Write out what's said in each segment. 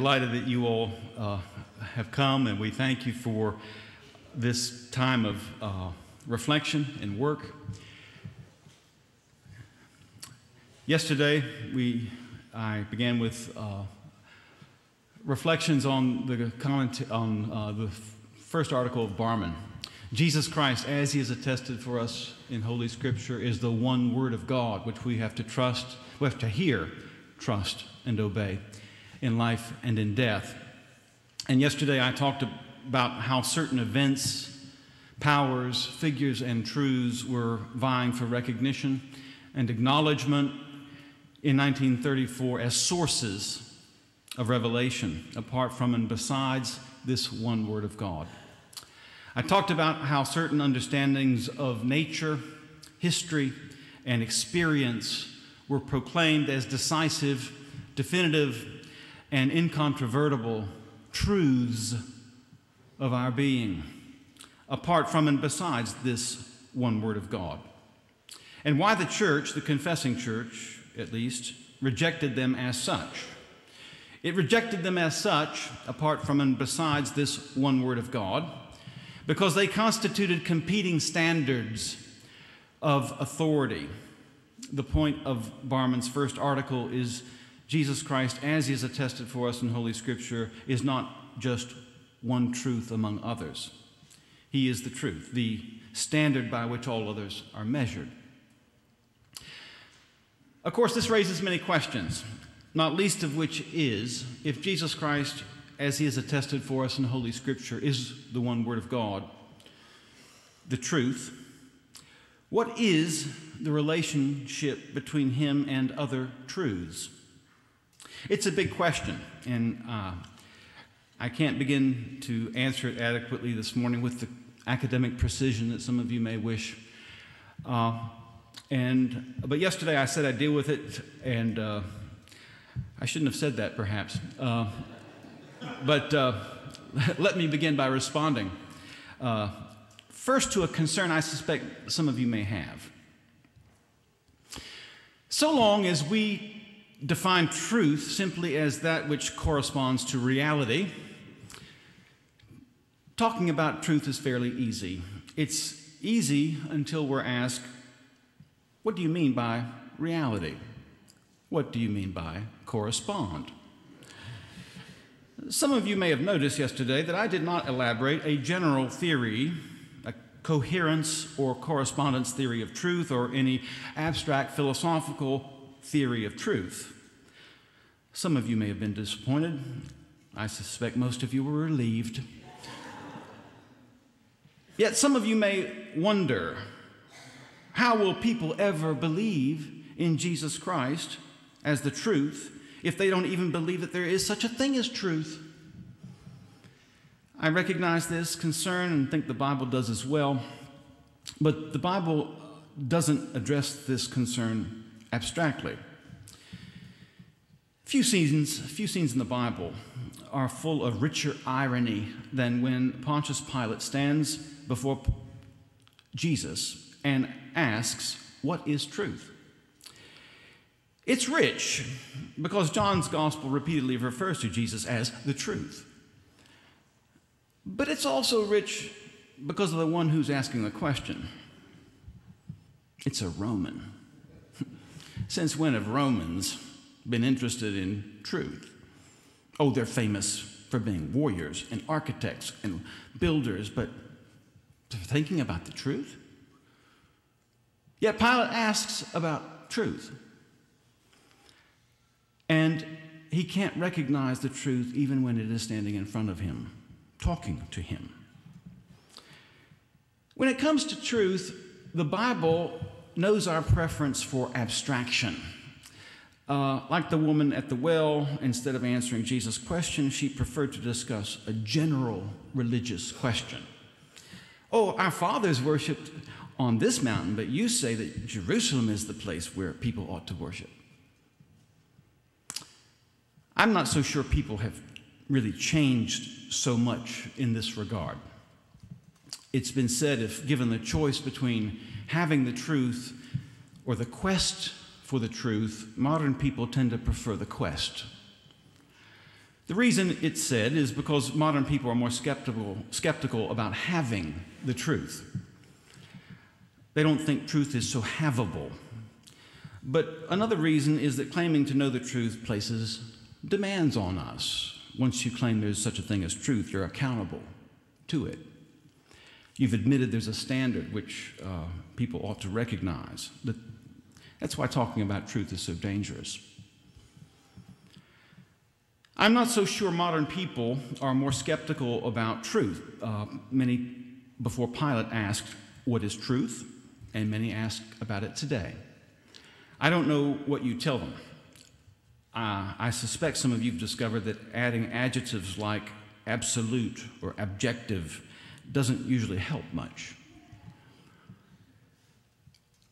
Delighted that you all uh, have come, and we thank you for this time of uh, reflection and work. Yesterday, we I began with uh, reflections on the comment on uh, the first article of Barmen. Jesus Christ, as He is attested for us in Holy Scripture, is the one Word of God which we have to trust, we have to hear, trust, and obey in life and in death. And yesterday I talked about how certain events, powers, figures, and truths were vying for recognition and acknowledgement in 1934 as sources of revelation, apart from and besides this one Word of God. I talked about how certain understandings of nature, history, and experience were proclaimed as decisive, definitive, and incontrovertible truths of our being, apart from and besides this one Word of God. And why the church, the confessing church at least, rejected them as such. It rejected them as such, apart from and besides this one Word of God, because they constituted competing standards of authority. The point of Barmen's first article is Jesus Christ, as he is attested for us in Holy Scripture, is not just one truth among others. He is the truth, the standard by which all others are measured. Of course, this raises many questions, not least of which is if Jesus Christ, as he is attested for us in Holy Scripture, is the one Word of God, the truth, what is the relationship between him and other truths? It's a big question, and uh, I can't begin to answer it adequately this morning with the academic precision that some of you may wish. Uh, and but yesterday I said I'd deal with it, and uh, I shouldn't have said that perhaps. Uh, but uh, let me begin by responding. Uh, first, to a concern I suspect some of you may have. So long as we define truth simply as that which corresponds to reality. Talking about truth is fairly easy. It's easy until we're asked, what do you mean by reality? What do you mean by correspond? Some of you may have noticed yesterday that I did not elaborate a general theory, a coherence or correspondence theory of truth, or any abstract philosophical theory of truth. Some of you may have been disappointed. I suspect most of you were relieved. Yet some of you may wonder how will people ever believe in Jesus Christ as the truth if they don't even believe that there is such a thing as truth? I recognize this concern and think the Bible does as well, but the Bible doesn't address this concern abstractly. Few scenes, few scenes in the Bible are full of richer irony than when Pontius Pilate stands before Jesus and asks, What is truth? It's rich because John's gospel repeatedly refers to Jesus as the truth. But it's also rich because of the one who's asking the question. It's a Roman. Since when have Romans been interested in truth? Oh, they're famous for being warriors and architects and builders, but thinking about the truth? Yet Pilate asks about truth. And he can't recognize the truth even when it is standing in front of him, talking to him. When it comes to truth, the Bible knows our preference for abstraction. Uh, like the woman at the well, instead of answering Jesus' question, she preferred to discuss a general religious question. Oh, our fathers worshiped on this mountain, but you say that Jerusalem is the place where people ought to worship. I'm not so sure people have really changed so much in this regard. It's been said if given the choice between having the truth or the quest for the truth, modern people tend to prefer the quest. The reason it's said is because modern people are more skeptical, skeptical about having the truth. They don't think truth is so havable. But another reason is that claiming to know the truth places demands on us. Once you claim there's such a thing as truth, you're accountable to it. You've admitted there's a standard which uh, people ought to recognize. That's why talking about truth is so dangerous. I'm not so sure modern people are more skeptical about truth. Uh, many before Pilate asked, What is truth? And many ask about it today. I don't know what you tell them. Uh, I suspect some of you have discovered that adding adjectives like absolute or objective doesn't usually help much.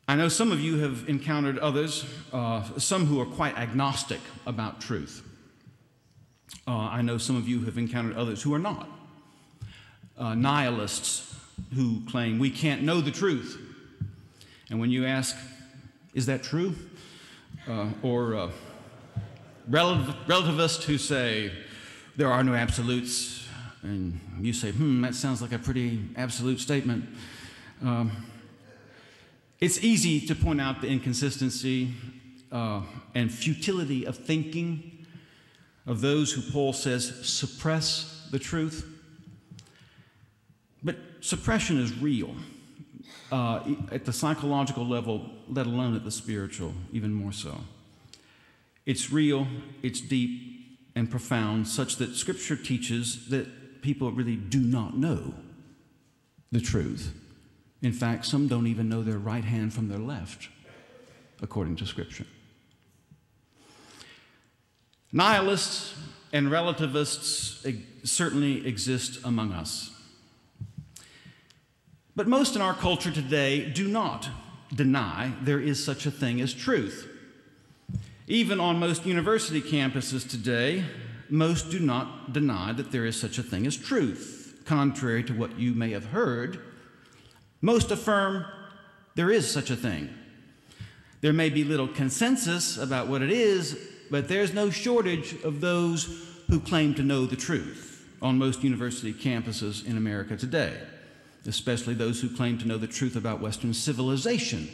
I know some of you have encountered others, uh, some who are quite agnostic about truth. Uh, I know some of you have encountered others who are not. Uh, nihilists who claim we can't know the truth. And when you ask, is that true? Uh, or uh, relativists who say there are no absolutes, and you say, hmm, that sounds like a pretty absolute statement. Um, it's easy to point out the inconsistency uh, and futility of thinking of those who Paul says suppress the truth. But suppression is real uh, at the psychological level, let alone at the spiritual, even more so. It's real, it's deep and profound, such that Scripture teaches that people really do not know the truth. In fact, some don't even know their right hand from their left, according to Scripture. Nihilists and relativists certainly exist among us. But most in our culture today do not deny there is such a thing as truth. Even on most university campuses today, most do not deny that there is such a thing as truth. Contrary to what you may have heard, most affirm there is such a thing. There may be little consensus about what it is, but there's no shortage of those who claim to know the truth on most university campuses in America today, especially those who claim to know the truth about Western civilization,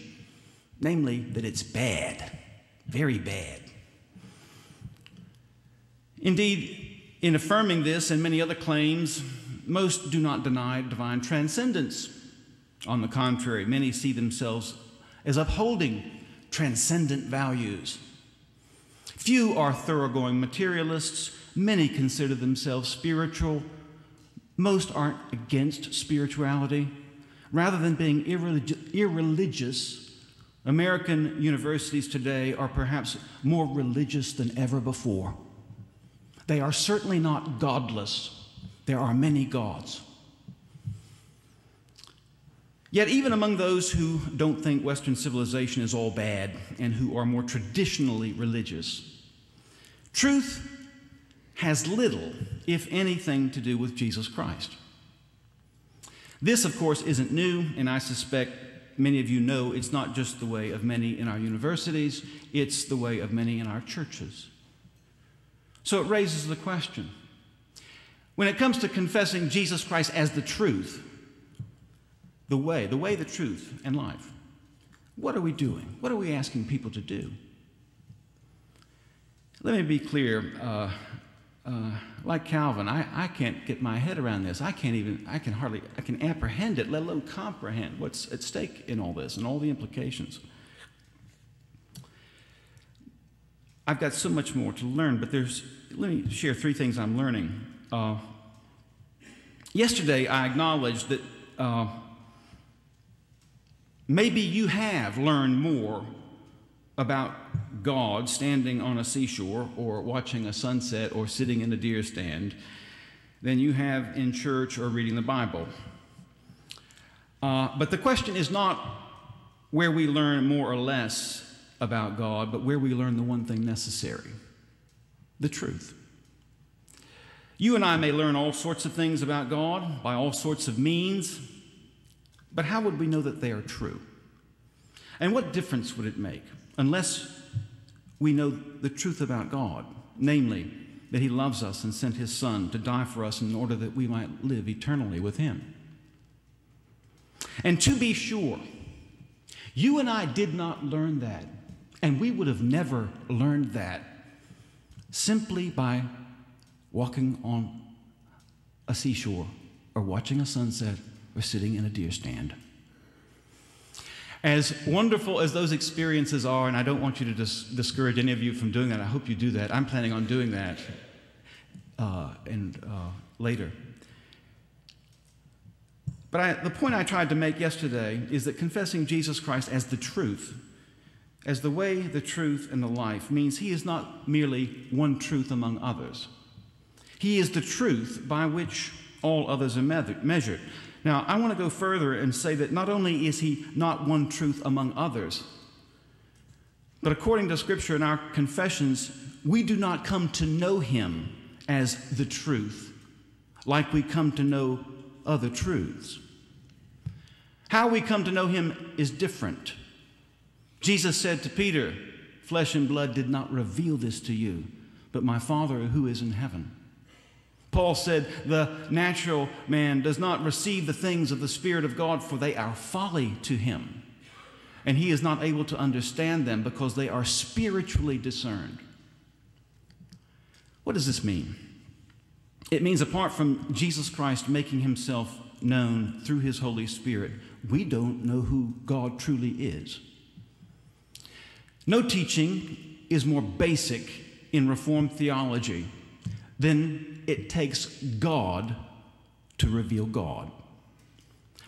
namely that it's bad, very bad. Indeed, in affirming this and many other claims, most do not deny divine transcendence. On the contrary, many see themselves as upholding transcendent values Few are thoroughgoing materialists. Many consider themselves spiritual. Most aren't against spirituality. Rather than being irrelig- irreligious, American universities today are perhaps more religious than ever before. They are certainly not godless. There are many gods. Yet, even among those who don't think Western civilization is all bad and who are more traditionally religious, Truth has little, if anything, to do with Jesus Christ. This, of course, isn't new, and I suspect many of you know it's not just the way of many in our universities, it's the way of many in our churches. So it raises the question when it comes to confessing Jesus Christ as the truth, the way, the way, the truth, and life, what are we doing? What are we asking people to do? Let me be clear. Uh, uh, like Calvin, I, I can't get my head around this. I can't even, I can hardly, I can apprehend it, let alone comprehend what's at stake in all this and all the implications. I've got so much more to learn, but there's, let me share three things I'm learning. Uh, yesterday, I acknowledged that uh, maybe you have learned more about God standing on a seashore or watching a sunset or sitting in a deer stand than you have in church or reading the Bible. Uh, but the question is not where we learn more or less about God, but where we learn the one thing necessary the truth. You and I may learn all sorts of things about God by all sorts of means, but how would we know that they are true? And what difference would it make unless we know the truth about God, namely that He loves us and sent His Son to die for us in order that we might live eternally with Him. And to be sure, you and I did not learn that, and we would have never learned that simply by walking on a seashore or watching a sunset or sitting in a deer stand. As wonderful as those experiences are, and I don't want you to dis- discourage any of you from doing that, I hope you do that. I'm planning on doing that uh, and uh, later. But I, the point I tried to make yesterday is that confessing Jesus Christ as the truth, as the way, the truth, and the life, means he is not merely one truth among others. He is the truth by which all others are measured. Now, I want to go further and say that not only is he not one truth among others, but according to Scripture and our confessions, we do not come to know him as the truth like we come to know other truths. How we come to know him is different. Jesus said to Peter, Flesh and blood did not reveal this to you, but my Father who is in heaven. Paul said, The natural man does not receive the things of the Spirit of God, for they are folly to him. And he is not able to understand them because they are spiritually discerned. What does this mean? It means apart from Jesus Christ making himself known through his Holy Spirit, we don't know who God truly is. No teaching is more basic in Reformed theology than it takes God to reveal God.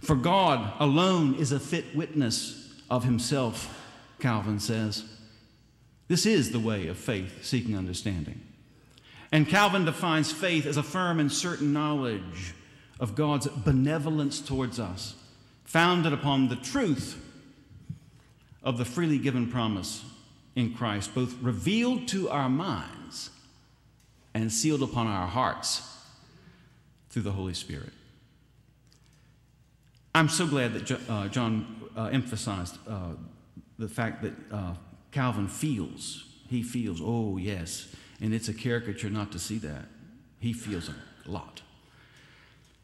For God alone is a fit witness of himself, Calvin says. This is the way of faith seeking understanding. And Calvin defines faith as a firm and certain knowledge of God's benevolence towards us, founded upon the truth of the freely given promise in Christ, both revealed to our minds and sealed upon our hearts through the Holy Spirit. I'm so glad that uh, John uh, emphasized uh, the fact that Calvin feels. He feels, oh, yes. And it's a caricature not to see that. He feels a lot.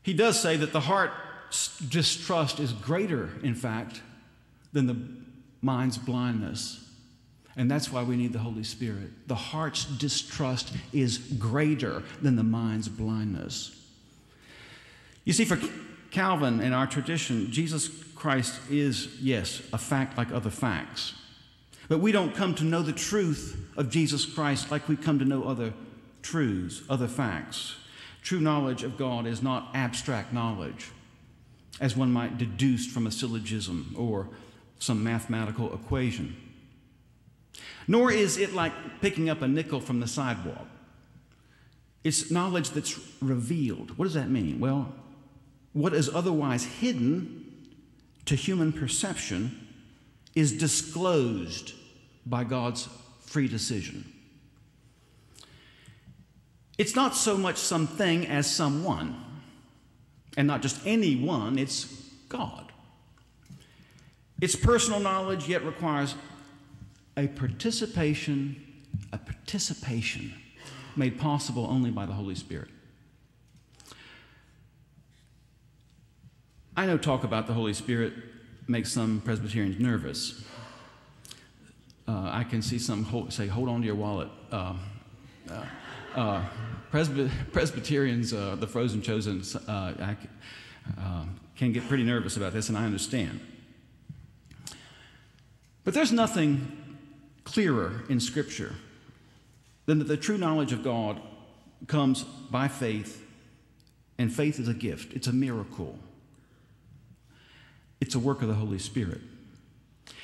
He does say that the heart's distrust is greater, in fact, than the mind's blindness. And that's why we need the Holy Spirit. The heart's distrust is greater than the mind's blindness. You see, for Calvin and our tradition, Jesus Christ is, yes, a fact like other facts. But we don't come to know the truth of Jesus Christ like we come to know other truths, other facts. True knowledge of God is not abstract knowledge, as one might deduce from a syllogism or some mathematical equation. Nor is it like picking up a nickel from the sidewalk. It's knowledge that's revealed. What does that mean? Well, what is otherwise hidden to human perception is disclosed by God's free decision. It's not so much something as someone, and not just anyone, it's God. It's personal knowledge, yet requires a participation, a participation made possible only by the Holy Spirit. I know talk about the Holy Spirit makes some Presbyterians nervous. Uh, I can see some hold, say, hold on to your wallet. Uh, uh, uh Presby- Presbyterians, uh, the frozen chosen, uh, I, can get pretty nervous about this, and I understand. But there's nothing clearer in Scripture than that the true knowledge of God comes by faith, and faith is a gift, it's a miracle, it's a work of the Holy Spirit.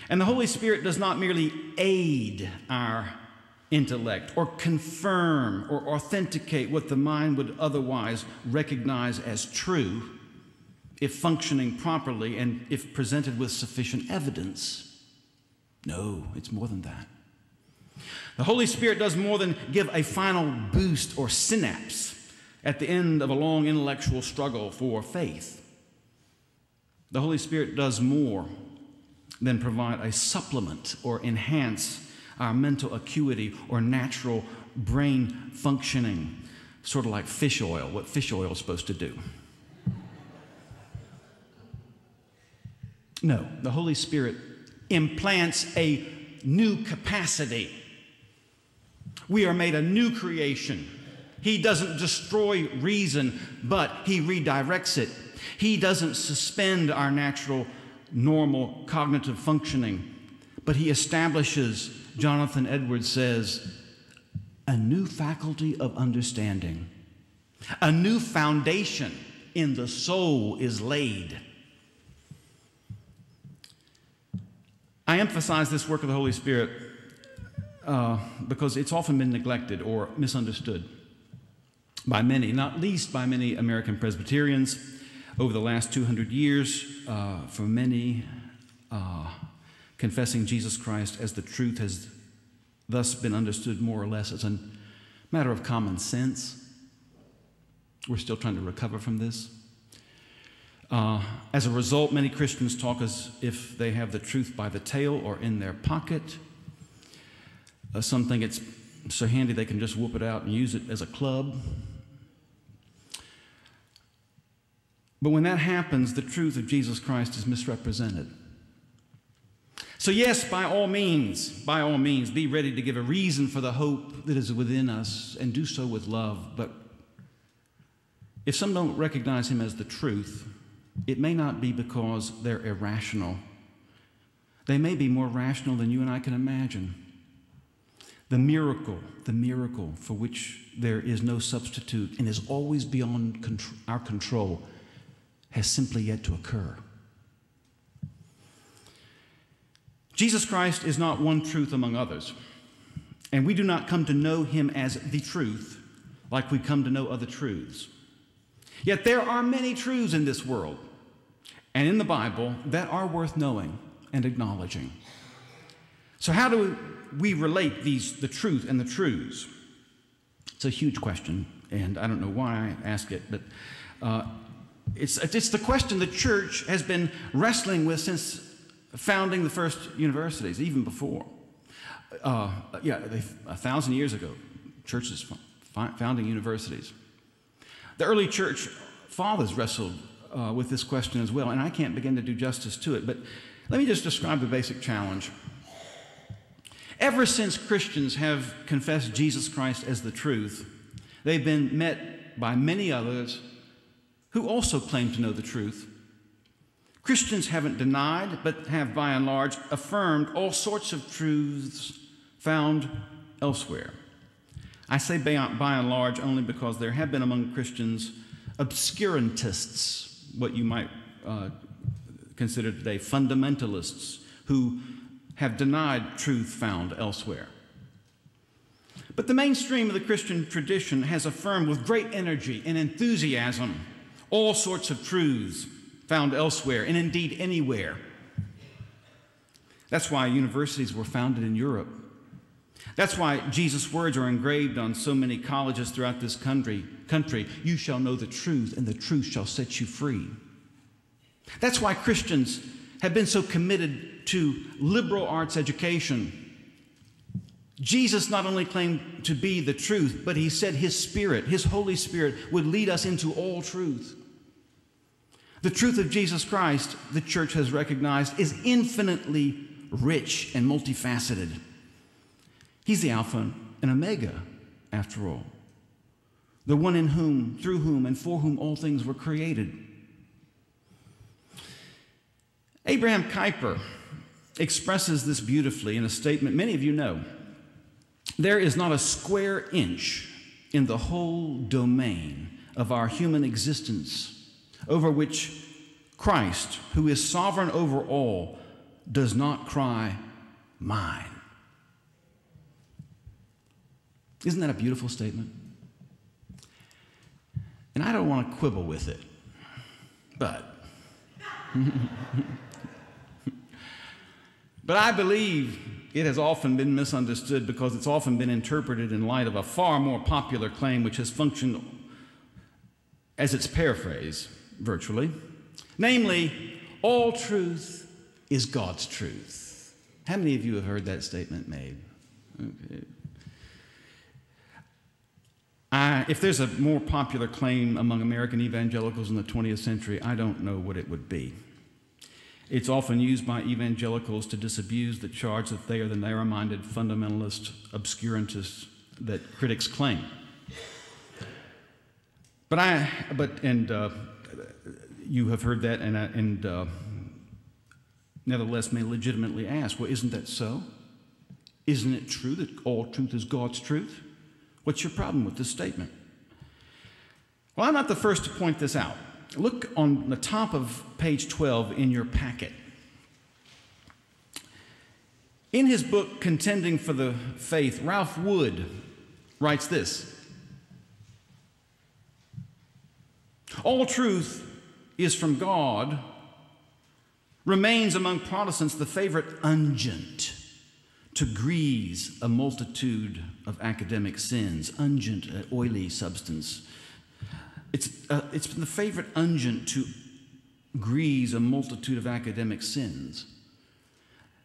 And the Holy Spirit does not merely aid our intellect or confirm or authenticate what the mind would otherwise recognize as true if functioning properly and if presented with sufficient evidence. No, it's more than that. The Holy Spirit does more than give a final boost or synapse at the end of a long intellectual struggle for faith. The Holy Spirit does more than provide a supplement or enhance our mental acuity or natural brain functioning, sort of like fish oil, what fish oil is supposed to do. No, the Holy Spirit implants a new capacity. We are made a new creation. He doesn't destroy reason, but He redirects it. He doesn't suspend our natural, normal cognitive functioning, but He establishes, Jonathan Edwards says, a new faculty of understanding. A new foundation in the soul is laid. I emphasize this work of the Holy Spirit uh, because it's often been neglected or misunderstood by many, not least by many American Presbyterians over the last 200 years, uh, for many uh, confessing Jesus Christ as the truth has thus been understood more or less as a matter of common sense. We're still trying to recover from this. Uh, as a result, many Christians talk as if they have the truth by the tail or in their pocket. Uh, some think it's so handy they can just whoop it out and use it as a club. But when that happens, the truth of Jesus Christ is misrepresented. So, yes, by all means, by all means, be ready to give a reason for the hope that is within us and do so with love. But if some don't recognize Him as the truth, it may not be because they're irrational. They may be more rational than you and I can imagine. The miracle, the miracle for which there is no substitute and is always beyond our control, has simply yet to occur. Jesus Christ is not one truth among others, and we do not come to know him as the truth like we come to know other truths. Yet there are many truths in this world and in the Bible that are worth knowing and acknowledging. So, how do we relate these, the truth and the truths? It's a huge question, and I don't know why I ask it, but uh, it's, it's the question the church has been wrestling with since founding the first universities, even before. Uh, yeah, a thousand years ago, churches founding universities. The early church fathers wrestled uh, with this question as well, and I can't begin to do justice to it, but let me just describe the basic challenge. Ever since Christians have confessed Jesus Christ as the truth, they've been met by many others who also claim to know the truth. Christians haven't denied, but have by and large affirmed all sorts of truths found elsewhere. I say by and large only because there have been among Christians obscurantists what you might uh, consider today fundamentalists who have denied truth found elsewhere. But the mainstream of the Christian tradition has affirmed with great energy and enthusiasm all sorts of truths found elsewhere, and indeed anywhere. That's why universities were founded in Europe. That's why Jesus' words are engraved on so many colleges throughout this country. country. You shall know the truth, and the truth shall set you free. That's why Christians have been so committed to liberal arts education. Jesus not only claimed to be the truth, but he said his Spirit, his Holy Spirit, would lead us into all truth. The truth of Jesus Christ, the church has recognized, is infinitely rich and multifaceted. He's the Alpha and Omega, after all. The one in whom, through whom, and for whom all things were created. Abraham Kuyper expresses this beautifully in a statement many of you know. There is not a square inch in the whole domain of our human existence over which Christ, who is sovereign over all, does not cry, Mine. Isn't that a beautiful statement? And I don't want to quibble with it, but But I believe it has often been misunderstood because it's often been interpreted in light of a far more popular claim which has functioned as its paraphrase, virtually. Namely, all truth is God's truth. How many of you have heard that statement made? Okay. I, if there's a more popular claim among American evangelicals in the 20th century, I don't know what it would be. It's often used by evangelicals to disabuse the charge that they are the narrow minded fundamentalist obscurantists that critics claim. But I, but, and uh, you have heard that, and, uh, and uh, nevertheless may legitimately ask, well, isn't that so? Isn't it true that all truth is God's truth? What's your problem with this statement? Well, I'm not the first to point this out. Look on the top of page 12 in your packet. In his book, Contending for the Faith, Ralph Wood writes this All truth is from God, remains among Protestants the favorite unguent to grease a multitude of academic sins. Unguent, an oily substance. It's, uh, it's been the favorite unguent to grease a multitude of academic sins.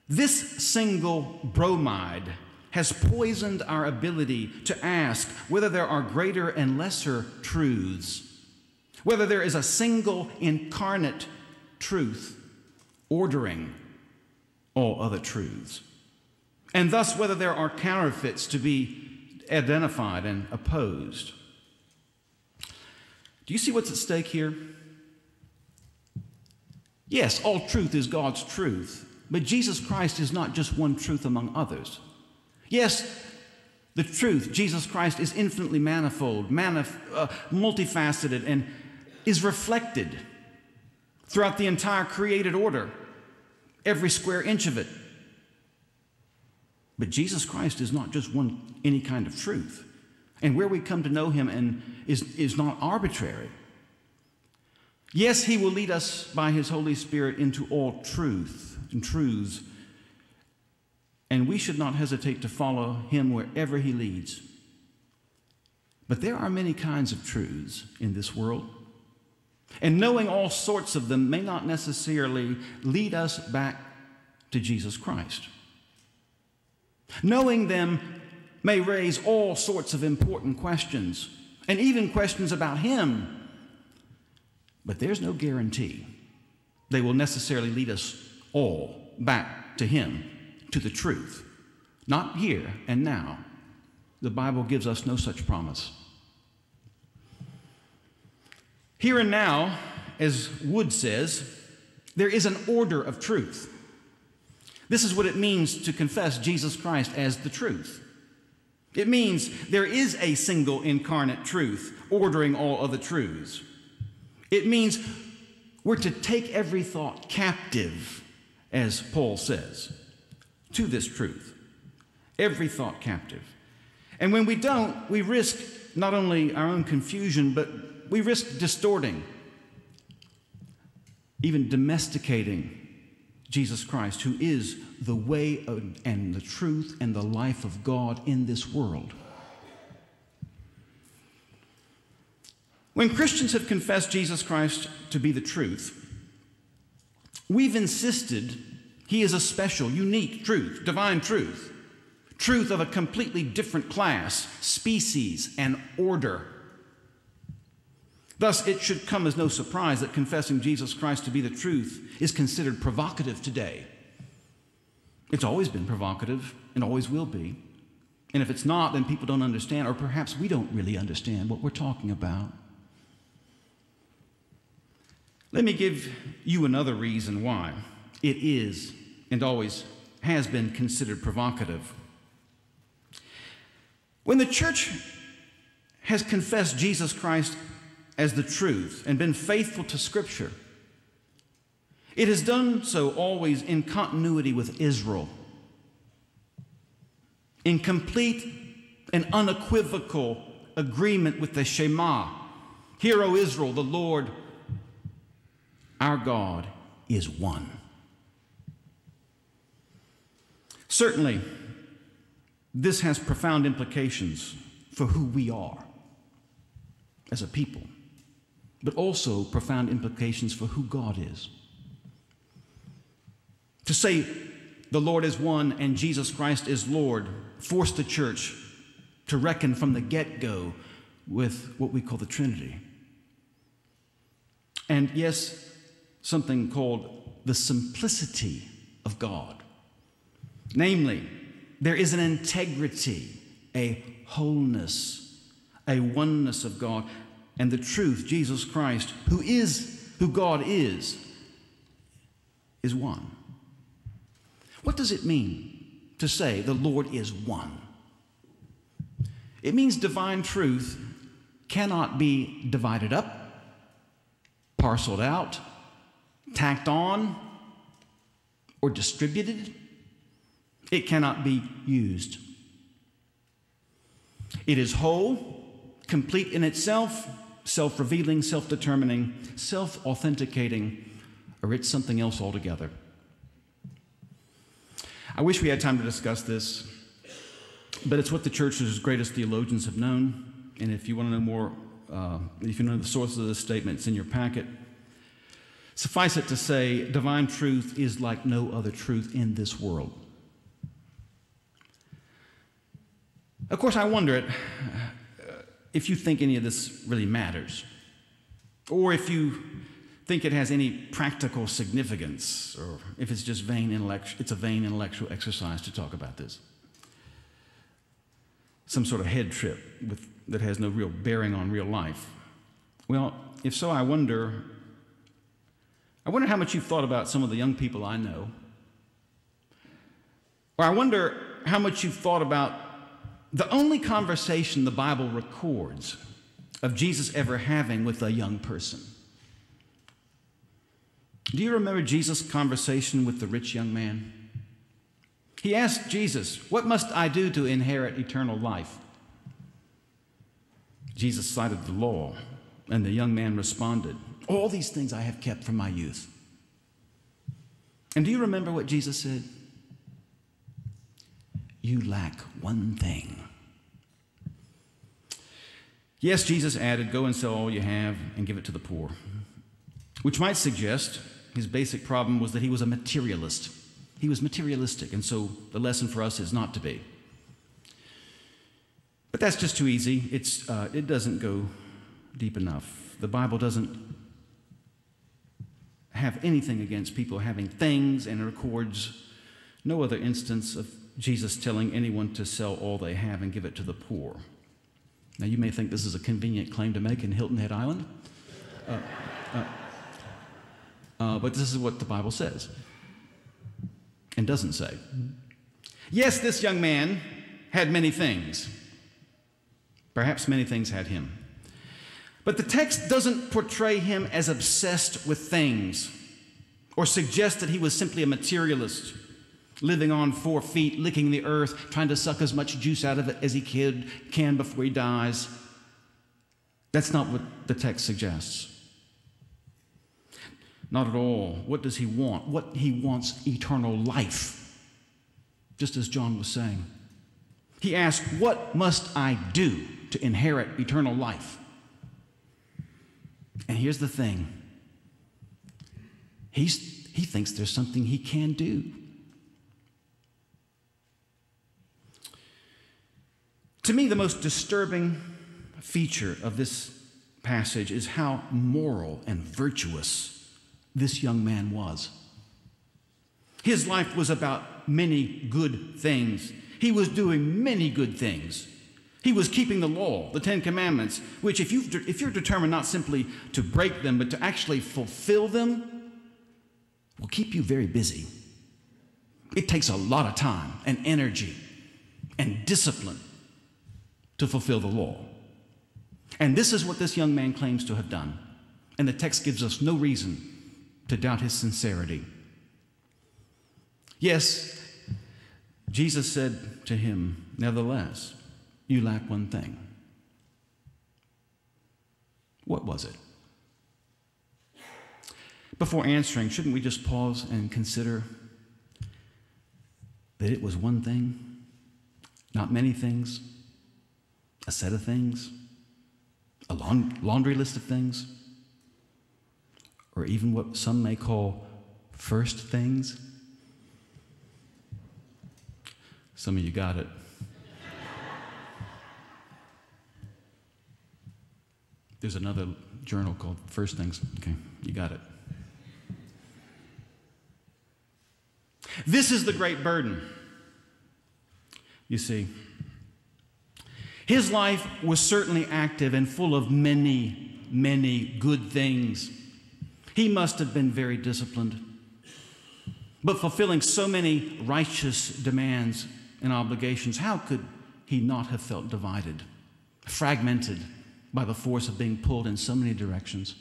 This single bromide has poisoned our ability to ask whether there are greater and lesser truths, whether there is a single incarnate truth ordering all other truths and thus whether there are counterfeits to be identified and opposed. Do you see what's at stake here? Yes, all truth is God's truth, but Jesus Christ is not just one truth among others. Yes, the truth, Jesus Christ, is infinitely manifold, manif- uh, multifaceted, and is reflected throughout the entire created order, every square inch of it. But Jesus Christ is not just one any kind of truth. And where we come to know him and is, is not arbitrary. Yes, he will lead us by his Holy Spirit into all truth and truths. And we should not hesitate to follow him wherever he leads. But there are many kinds of truths in this world. And knowing all sorts of them may not necessarily lead us back to Jesus Christ. Knowing them may raise all sorts of important questions, and even questions about Him. But there's no guarantee they will necessarily lead us all back to Him, to the truth. Not here and now. The Bible gives us no such promise. Here and now, as Wood says, there is an order of truth. This is what it means to confess Jesus Christ as the truth. It means there is a single incarnate truth ordering all other truths. It means we're to take every thought captive, as Paul says, to this truth. Every thought captive. And when we don't, we risk not only our own confusion, but we risk distorting, even domesticating Jesus Christ, who is the way and the truth and the life of God in this world. When Christians have confessed Jesus Christ to be the truth, we've insisted he is a special, unique truth, divine truth, truth of a completely different class, species, and order. Thus, it should come as no surprise that confessing Jesus Christ to be the truth is considered provocative today. It's always been provocative and always will be. And if it's not, then people don't understand, or perhaps we don't really understand what we're talking about. Let me give you another reason why it is and always has been considered provocative. When the church has confessed Jesus Christ as the truth and been faithful to Scripture. It has done so always in continuity with Israel, in complete and unequivocal agreement with the Shema. Hear, O Israel, the Lord our God is one. Certainly, this has profound implications for who we are as a people but also profound implications for who God is. To say the Lord is one and Jesus Christ is Lord forced the church to reckon from the get go with what we call the Trinity. And yes, something called the simplicity of God. Namely, there is an integrity, a wholeness, a oneness of God, and the truth, Jesus Christ, who is who God is, is one. What does it mean to say the Lord is one? It means divine truth cannot be divided up, parceled out, tacked on, or distributed. It cannot be used. It is whole, complete in itself, self revealing, self determining, self authenticating, or it's something else altogether. I wish we had time to discuss this, but it's what the church's greatest theologians have known. And if you want to know more, uh, if you know the sources of this statement, it's in your packet. Suffice it to say, divine truth is like no other truth in this world. Of course, I wonder uh, if you think any of this really matters, or if you think it has any practical significance, or if it's just vain intellect- it's a vain intellectual exercise to talk about this. Some sort of head trip with, that has no real bearing on real life. Well, if so, I wonder I wonder how much you've thought about some of the young people I know. Or I wonder how much you've thought about the only conversation the Bible records of Jesus ever having with a young person. Do you remember Jesus' conversation with the rich young man? He asked Jesus, What must I do to inherit eternal life? Jesus cited the law, and the young man responded, all these things I have kept from my youth. And do you remember what Jesus said? You lack one thing. Yes, Jesus added, Go and sell all you have and give it to the poor, which might suggest his basic problem was that he was a materialist. He was materialistic, and so the lesson for us is not to be. But that's just too easy. It's, uh, it doesn't go deep enough. The Bible doesn't have anything against people having things and records no other instance of Jesus telling anyone to sell all they have and give it to the poor. Now, you may think this is a convenient claim to make in Hilton Head Island, uh, uh, uh, but this is what the Bible says and doesn't say. Yes, this young man had many things. Perhaps many things had him. But the text doesn't portray him as obsessed with things or suggest that he was simply a materialist, living on four feet, licking the earth, trying to suck as much juice out of it as he can, can before he dies. That's not what the text suggests. Not at all. What does he want? What he wants eternal life, just as John was saying. He asked, What must I do to inherit eternal life? And here's the thing He's, he thinks there's something he can do. To me, the most disturbing feature of this passage is how moral and virtuous this young man was. His life was about many good things. He was doing many good things. He was keeping the law, the Ten Commandments, which, if, you if you're determined not simply to break them, but to actually fulfill them, will keep you very busy. It takes a lot of time and energy and discipline to fulfill the law. And this is what this young man claims to have done. And the text gives us no reason to doubt his sincerity. Yes, Jesus said to him, Nevertheless, you lack one thing. What was it? Before answering, shouldn't we just pause and consider that it was one thing, not many things, a set of things, a laundry list of things, or even what some may call first things? Some of you got it. There's another journal called First Things. Okay, you got it. This is the great burden. You see, his life was certainly active and full of many, many good things. He must have been very disciplined. But fulfilling so many righteous demands and obligations, how could he not have felt divided, fragmented by the force of being pulled in so many directions?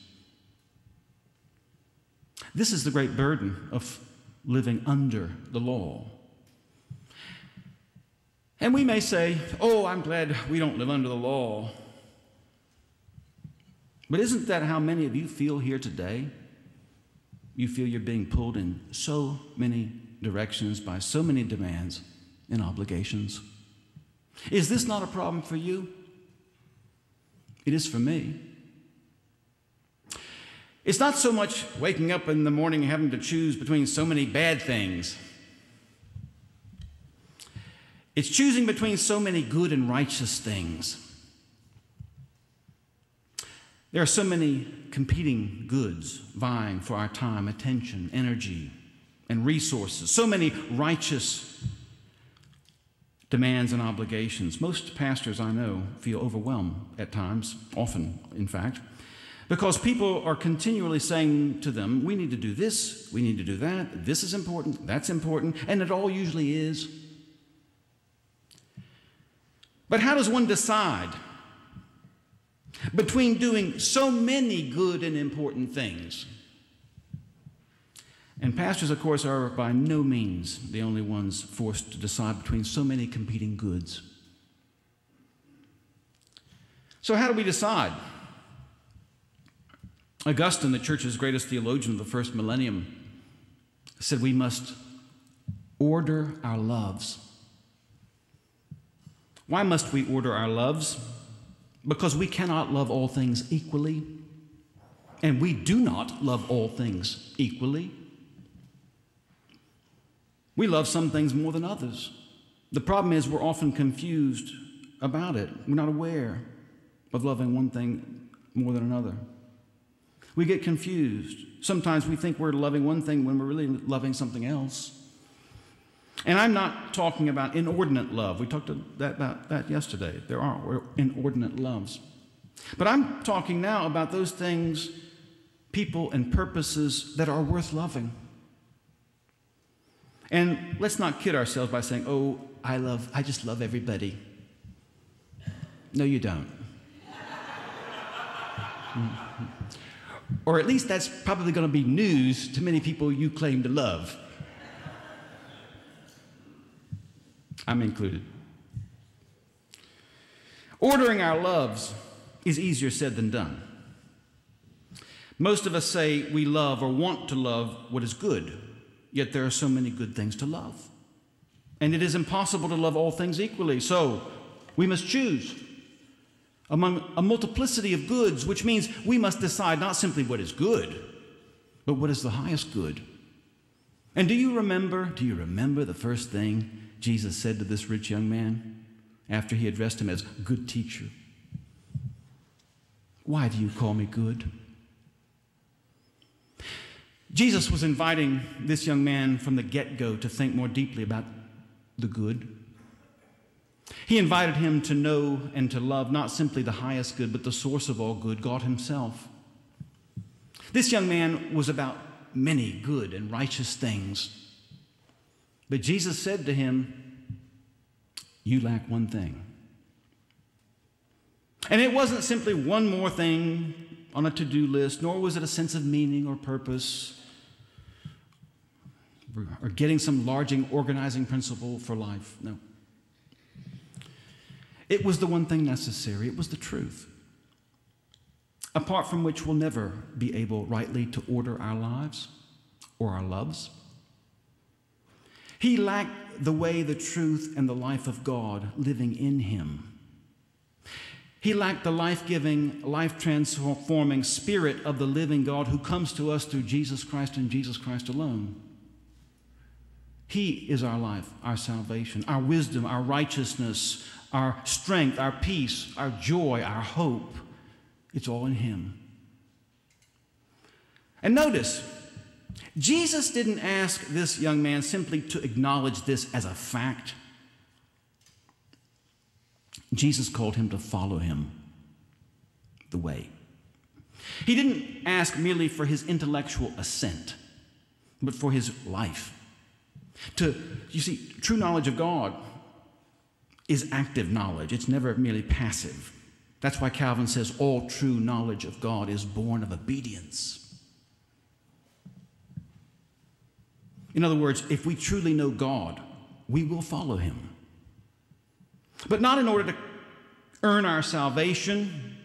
This is the great burden of living under the law. And we may say, oh, I'm glad we don't live under the law. But isn't that how many of you feel here today? You feel you're being pulled in so many directions by so many demands and obligations. Is this not a problem for you? It is for me. It's not so much waking up in the morning having to choose between so many bad things it's choosing between so many good and righteous things. There are so many competing goods vying for our time, attention, energy, and resources. So many righteous demands and obligations. Most pastors I know feel overwhelmed at times, often, in fact, because people are continually saying to them, We need to do this, we need to do that, this is important, that's important, and it all usually is. But how does one decide between doing so many good and important things? And pastors, of course, are by no means the only ones forced to decide between so many competing goods. So, how do we decide? Augustine, the church's greatest theologian of the first millennium, said we must order our loves why must we order our loves? Because we cannot love all things equally, and we do not love all things equally. We love some things more than others. The problem is we're often confused about it. We're not aware of loving one thing more than another. We get confused. Sometimes we think we're loving one thing when we're really loving something else. And I'm not talking about inordinate love. We talked about that yesterday. There are inordinate loves. But I'm talking now about those things, people, and purposes that are worth loving. And let's not kid ourselves by saying, oh, I love, I just love everybody. No, you don't. or at least that's probably going to be news to many people you claim to love. I'm included. Ordering our loves is easier said than done. Most of us say we love or want to love what is good, yet there are so many good things to love. And it is impossible to love all things equally. So we must choose among a multiplicity of goods, which means we must decide not simply what is good, but what is the highest good. And do you remember, do you remember the first thing Jesus said to this rich young man after he addressed him as good teacher. Why do you call me good? Jesus was inviting this young man from the get go to think more deeply about the good. He invited him to know and to love not simply the highest good, but the source of all good, God Himself. This young man was about many good and righteous things. But Jesus said to him, You lack one thing. And it wasn't simply one more thing on a to do list, nor was it a sense of meaning or purpose or getting some large organizing principle for life. No. It was the one thing necessary, it was the truth, apart from which we'll never be able rightly to order our lives or our loves. He lacked the way, the truth, and the life of God living in him. He lacked the life giving, life transforming spirit of the living God who comes to us through Jesus Christ and Jesus Christ alone. He is our life, our salvation, our wisdom, our righteousness, our strength, our peace, our joy, our hope, It's all in Him. And notice, Jesus didn't ask this young man simply to acknowledge this as a fact. Jesus called him to follow him the way. He didn't ask merely for his intellectual assent, but for his life. To, you see, true knowledge of God is active knowledge, it's never merely passive. That's why Calvin says all true knowledge of God is born of obedience. In other words, if we truly know God, we will follow him. But not in order to earn our salvation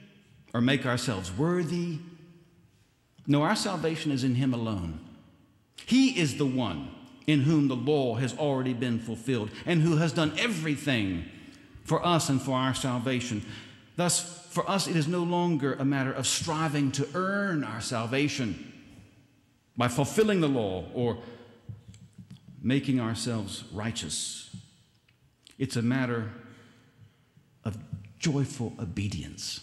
or make ourselves worthy. No, our salvation is in him alone. He is the one in whom the law has already been fulfilled and who has done everything for us and for our salvation. Thus, for us, it is no longer a matter of striving to earn our salvation by fulfilling the law or making ourselves righteous. It's a matter of joyful obedience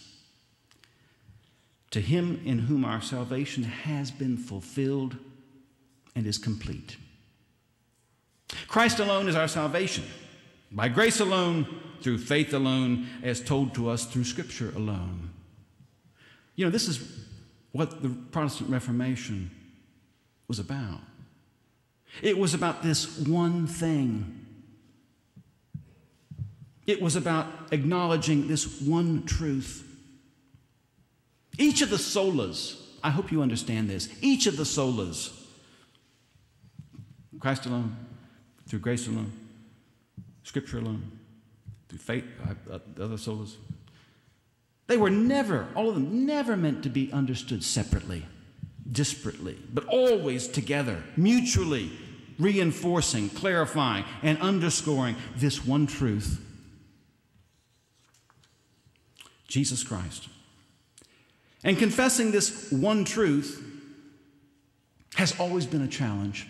to Him in whom our salvation has been fulfilled and is complete. Christ alone is our salvation, by grace alone, through faith alone, as told to us through Scripture alone. You know, this is what the Protestant Reformation was about. It was about this one thing. It was about acknowledging this one truth. Each of the solas, I hope you understand this, each of the solas, Christ alone, through grace alone, Scripture alone, through faith, uh, uh, other solas, they were never, all of them, never meant to be understood separately, disparately, but always together, mutually reinforcing, clarifying, and underscoring this one truth Jesus Christ. And confessing this one truth has always been a challenge.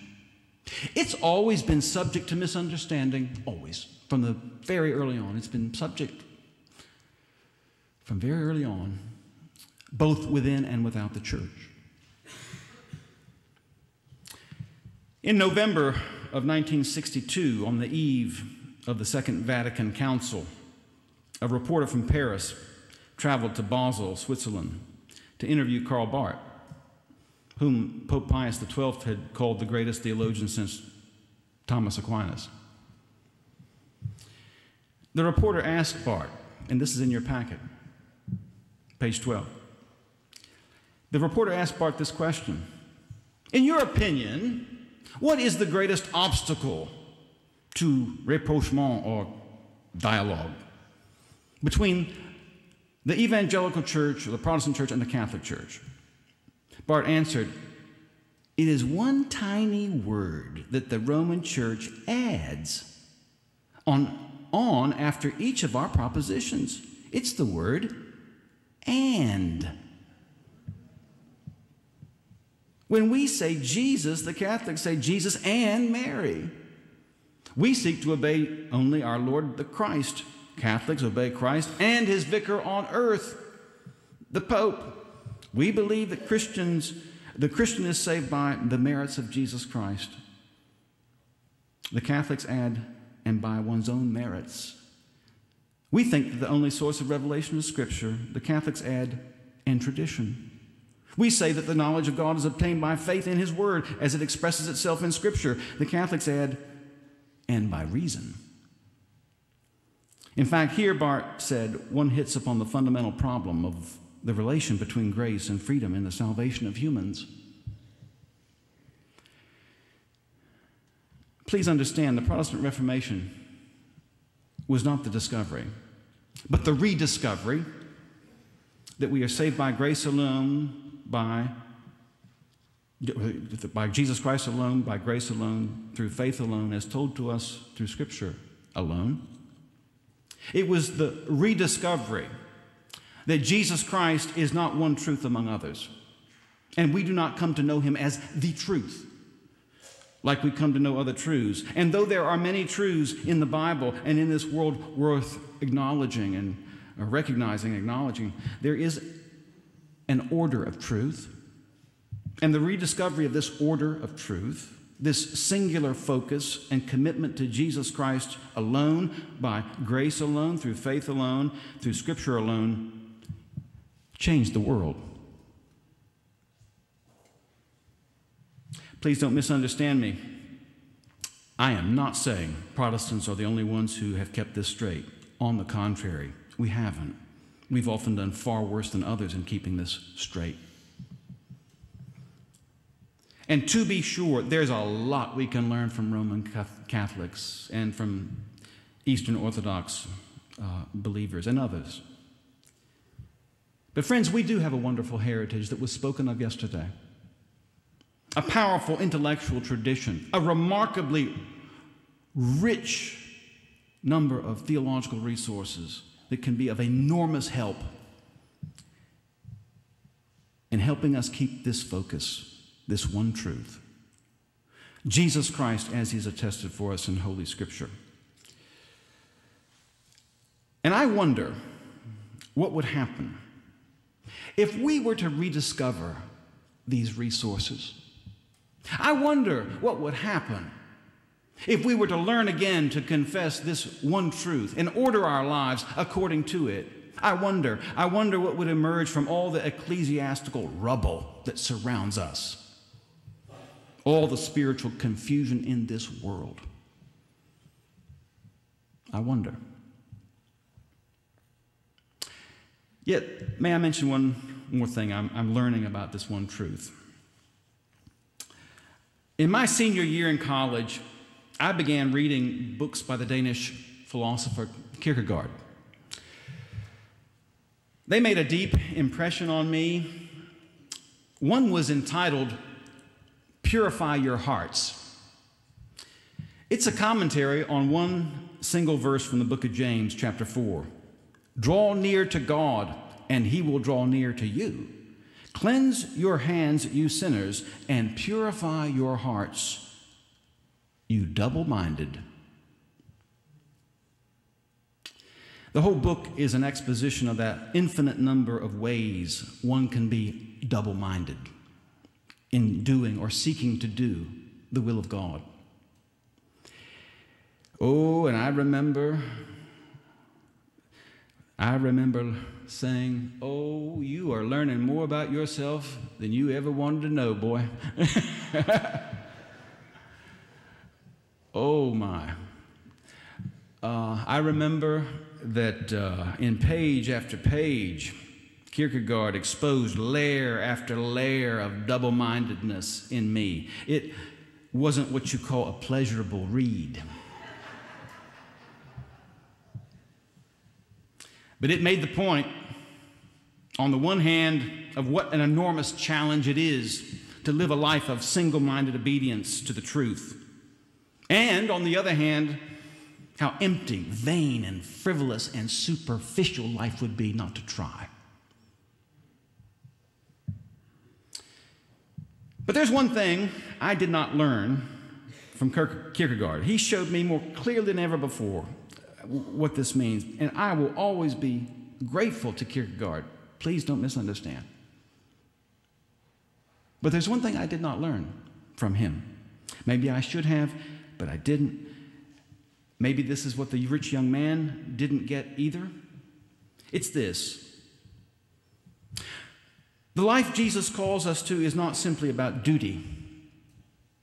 It's always been subject to misunderstanding, always, from the very early on. It's been subject from very early on, both within and without the church. In November of 1962, on the eve of the Second Vatican Council, a reporter from Paris traveled to Basel, Switzerland, to interview Karl Barth, whom Pope Pius XII had called the greatest theologian since Thomas Aquinas. The reporter asked Barth, and this is in your packet, page 12. The reporter asked Barth this question In your opinion, what is the greatest obstacle to rapprochement or dialogue between the evangelical church or the Protestant church and the Catholic church? Barth answered, It is one tiny word that the Roman church adds on, on after each of our propositions. It's the word and. When we say Jesus, the Catholics say Jesus and Mary. We seek to obey only our Lord the Christ. Catholics obey Christ and his vicar on earth, the Pope. We believe that Christians, the Christian is saved by the merits of Jesus Christ. The Catholics add, and by one's own merits. We think that the only source of revelation is Scripture. The Catholics add, and tradition. We say that the knowledge of God is obtained by faith in His Word as it expresses itself in Scripture. The Catholics add, and by reason. In fact, here Barth said one hits upon the fundamental problem of the relation between grace and freedom in the salvation of humans. Please understand the Protestant Reformation was not the discovery, but the rediscovery that we are saved by grace alone by, by Jesus Christ alone, by grace alone, through faith alone, as told to us through Scripture alone. It was the rediscovery that Jesus Christ is not one truth among others. And we do not come to know him as the truth, like we come to know other truths. And though there are many truths in the Bible and in this world worth acknowledging and uh, recognizing, acknowledging, there is an order of truth. And the rediscovery of this order of truth, this singular focus and commitment to Jesus Christ alone, by grace alone, through faith alone, through Scripture alone, changed the world. Please don't misunderstand me. I am not saying Protestants are the only ones who have kept this straight. On the contrary, we haven't. We've often done far worse than others in keeping this straight. And to be sure, there's a lot we can learn from Roman Catholics and from Eastern Orthodox uh, believers and others. But, friends, we do have a wonderful heritage that was spoken of yesterday a powerful intellectual tradition, a remarkably rich number of theological resources that can be of enormous help in helping us keep this focus, this one truth. Jesus Christ, as he's attested for us in Holy Scripture. And I wonder what would happen if we were to rediscover these resources. I wonder what would happen if we were to learn again to confess this one truth and order our lives according to it, I wonder, I wonder what would emerge from all the ecclesiastical rubble that surrounds us, all the spiritual confusion in this world. I wonder. Yet, may I mention one more thing I'm, I'm learning about this one truth? In my senior year in college, I began reading books by the Danish philosopher Kierkegaard. They made a deep impression on me. One was entitled Purify Your Hearts. It's a commentary on one single verse from the book of James, chapter 4. Draw near to God, and he will draw near to you. Cleanse your hands, you sinners, and purify your hearts you double minded. The whole book is an exposition of that infinite number of ways one can be double minded in doing or seeking to do the will of God. Oh, and I remember, I remember saying, Oh, you are learning more about yourself than you ever wanted to know, boy. Oh my. Uh, I remember that uh, in page after page, Kierkegaard exposed layer after layer of double mindedness in me. It wasn't what you call a pleasurable read. But it made the point, on the one hand, of what an enormous challenge it is to live a life of single minded obedience to the truth. And on the other hand, how empty, vain, and frivolous and superficial life would be not to try. But there's one thing I did not learn from Kierkegaard. He showed me more clearly than ever before uh, what this means. And I will always be grateful to Kierkegaard. Please don't misunderstand. But there's one thing I did not learn from him. Maybe I should have, but I didn't. Maybe this is what the rich young man didn't get either. It's this the life Jesus calls us to is not simply about duty,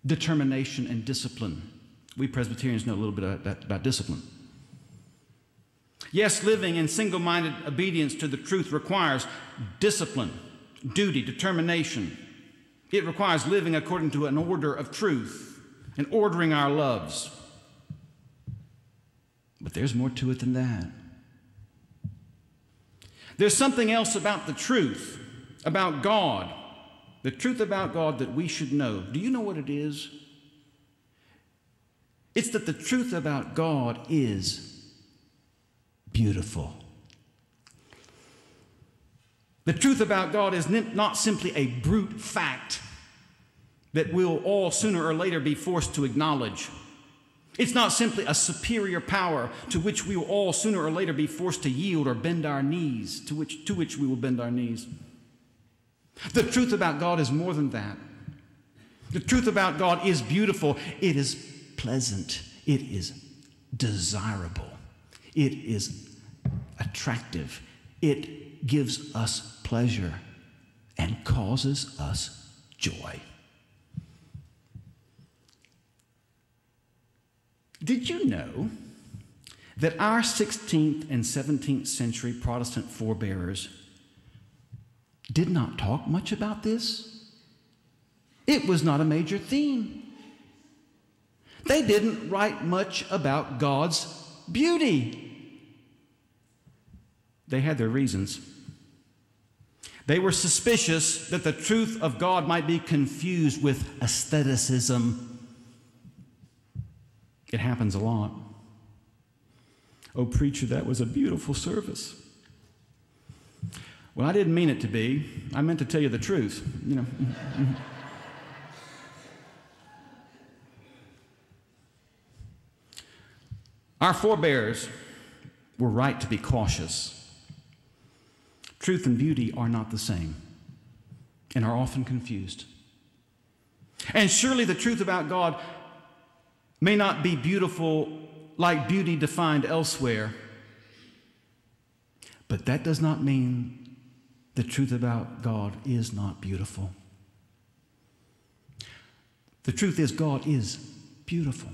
determination, and discipline. We Presbyterians know a little bit about, about discipline. Yes, living in single minded obedience to the truth requires discipline, duty, determination. It requires living according to an order of truth and ordering our loves. But there's more to it than that. There's something else about the truth, about God, the truth about God that we should know. Do you know what it is? It's that the truth about God is beautiful. The truth about God is not simply a brute fact that we'll all sooner or later be forced to acknowledge. It's not simply a superior power to which we will all sooner or later be forced to yield or bend our knees, to which, to which we will bend our knees. The truth about God is more than that. The truth about God is beautiful, it is pleasant, it is desirable, it is attractive, it gives us pleasure and causes us joy. Did you know that our 16th and 17th century Protestant forebears did not talk much about this? It was not a major theme. They didn't write much about God's beauty. They had their reasons. They were suspicious that the truth of God might be confused with aestheticism. It happens a lot. Oh, preacher, that was a beautiful service. Well, I didn't mean it to be. I meant to tell you the truth, you know. Our forebears were right to be cautious. Truth and beauty are not the same and are often confused. And surely the truth about God may not be beautiful like beauty defined elsewhere, but that does not mean the truth about God is not beautiful. The truth is, God is beautiful.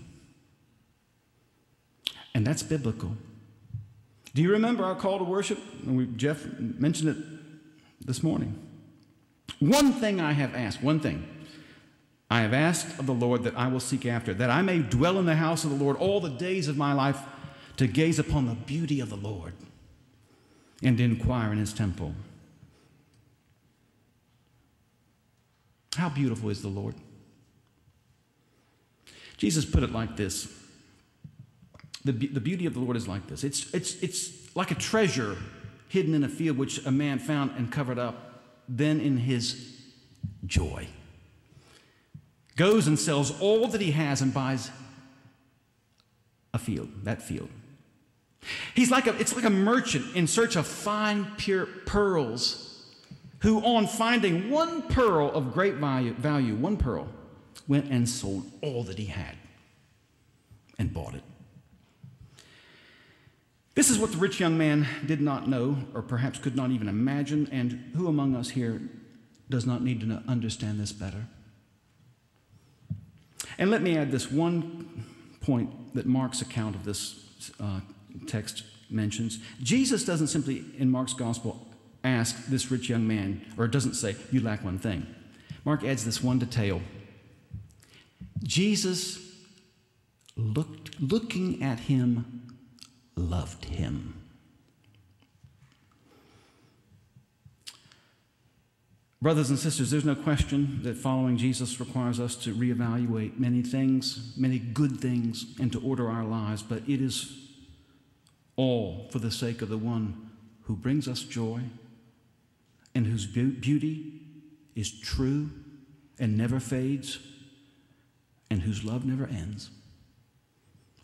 And that's biblical. Do you remember our call to worship? We, Jeff mentioned it this morning. One thing I have asked, one thing I have asked of the Lord that I will seek after, that I may dwell in the house of the Lord all the days of my life to gaze upon the beauty of the Lord and inquire in his temple. How beautiful is the Lord? Jesus put it like this the, the beauty of the Lord is like this it's, it's, it's like a treasure hidden in a field which a man found and covered up, then in his joy goes and sells all that he has and buys a field, that field. He's like a, it's like a merchant in search of fine, pure pearls, who, on finding one pearl of great value, value, one pearl, went and sold all that he had and bought it. This is what the rich young man did not know, or perhaps could not even imagine, and who among us here does not need to understand this better? And let me add this one point that Mark's account of this uh, text mentions. Jesus doesn't simply, in Mark's gospel, ask this rich young man, or doesn't say, You lack one thing. Mark adds this one detail. Jesus, looked, looking at him, loved him. Brothers and sisters, there's no question that following Jesus requires us to reevaluate many things, many good things, and to order our lives, but it is all for the sake of the one who brings us joy and whose beauty is true and never fades and whose love never ends.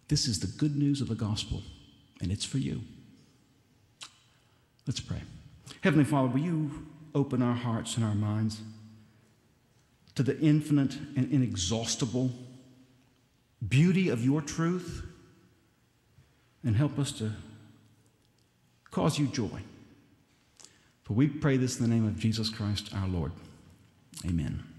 This is the good news of the gospel and it's for you. Let's pray. Heavenly Father, will you open our hearts and our minds to the infinite and inexhaustible beauty of your truth and help us to cause you joy. For we pray this in the name of Jesus Christ our Lord. Amen.